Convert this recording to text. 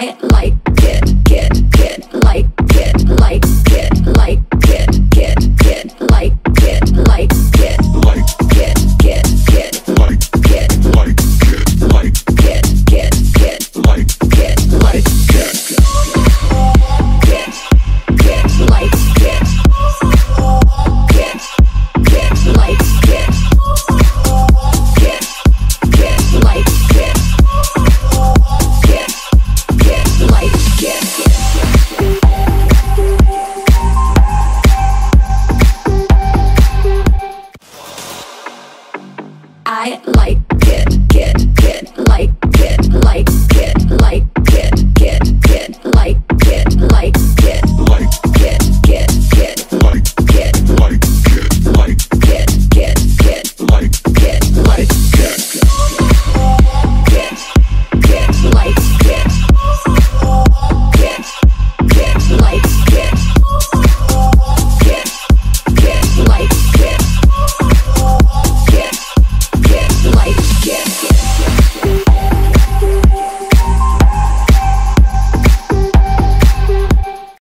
I Light. like